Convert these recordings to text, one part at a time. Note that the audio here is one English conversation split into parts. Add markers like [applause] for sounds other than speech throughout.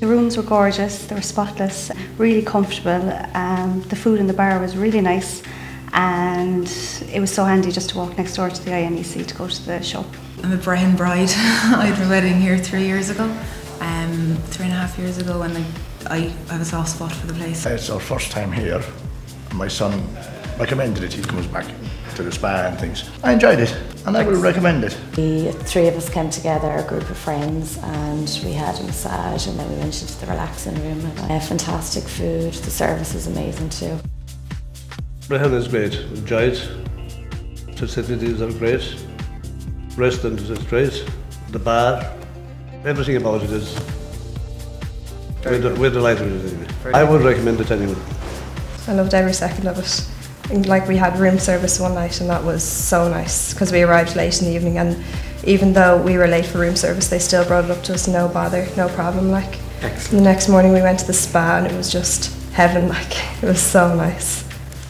The rooms were gorgeous, they were spotless, really comfortable. Um, the food in the bar was really nice and it was so handy just to walk next door to the INEC to go to the show. I'm a Brehon bride. [laughs] I had my wedding here three years ago, um, three and a half years ago, and I, I have a soft spot for the place. It's our first time here. My son recommended it. He comes back to the spa and things. I enjoyed it and I would recommend it. The three of us came together, a group of friends, and we had a massage and then we went into the relaxing room. Uh, fantastic food, the service was amazing too. Brehon is great, enjoyed. Facilities are great. Restaurant is great. The bar, everything about it is. We're, we're delighted with it. I would recommend it to anyone. I loved every second of it. And, like we had room service one night and that was so nice because we arrived late in the evening and even though we were late for room service they still brought it up to us no bother no problem like Excellent. the next morning we went to the spa and it was just heaven [laughs] like it was so nice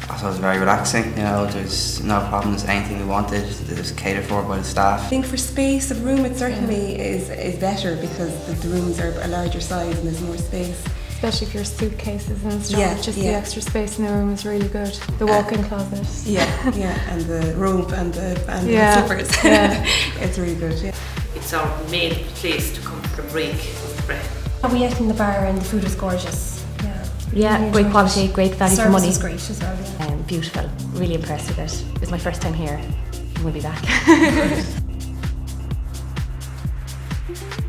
I thought it was very relaxing, you know, there's no problems, anything we wanted, it was catered for by the staff. I think for space of room it certainly is, is better because the, the rooms are a larger size and there's more space especially if your suitcases and stuff. Yeah, just yeah. the extra space in the room is really good. The uh, walk-in uh, closet. Yeah, [laughs] yeah, and the robe and the and yeah, the slippers. Yeah. [laughs] it's really good. Yeah. It's our main place to come for a break. Are We eating the bar and the food is gorgeous. Yeah, yeah great quality, great value Service for money. Service great as well. Yeah. Um, beautiful. Really impressed with it. It's my first time here. and We'll be back. [laughs]